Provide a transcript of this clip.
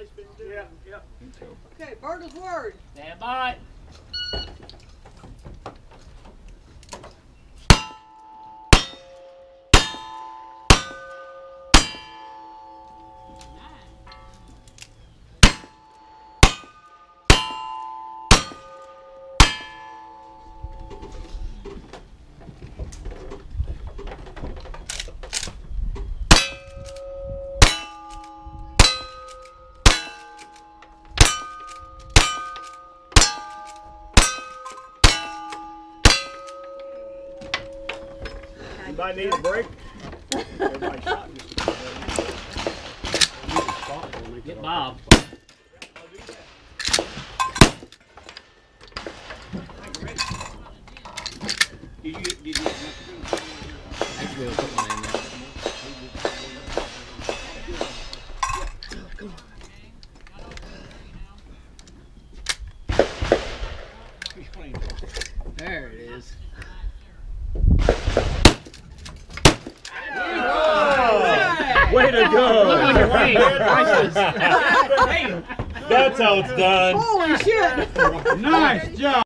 everybody's been doing. Yeah, yeah. Okay, Bertle's word. Stand by. Anybody need a break? Get Bob. There it is. Way to go! Look on your way. That's how it's done. Holy shit! Nice job.